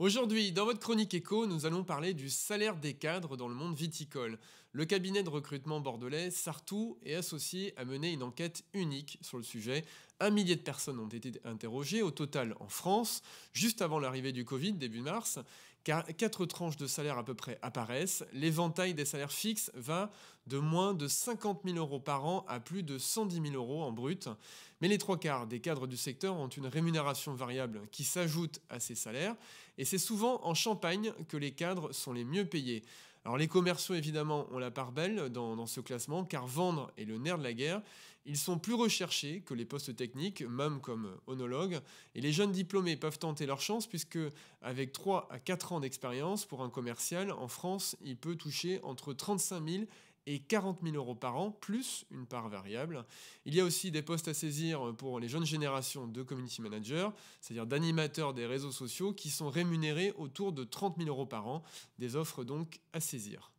Aujourd'hui, dans votre chronique éco, nous allons parler du salaire des cadres dans le monde viticole. Le cabinet de recrutement bordelais Sartou est associé à mener une enquête unique sur le sujet. Un millier de personnes ont été interrogées au total en France, juste avant l'arrivée du Covid, début mars, quatre tranches de salaire à peu près apparaissent. L'éventail des salaires fixes va de moins de 50 000 euros par an à plus de 110 000 euros en brut. Mais les trois quarts des cadres du secteur ont une rémunération variable qui s'ajoute à ces salaires, et c'est souvent en Champagne que les cadres sont les mieux payés. Alors les commerciaux évidemment ont la part belle dans, ce classement car vendre est le nerf de la guerre. Ils sont plus recherchés que les postes techniques, même comme onologues, et les jeunes diplômés peuvent tenter leur chance puisque avec 3 à 4 ans d'expérience pour un commercial, en France, il peut toucher entre 35 000 et 40 000 euros par an, plus une part variable. Il y a aussi des postes à saisir pour les jeunes générations de community managers, c'est-à-dire d'animateurs des réseaux sociaux, qui sont rémunérés autour de 30 000 euros par an, des offres donc à saisir.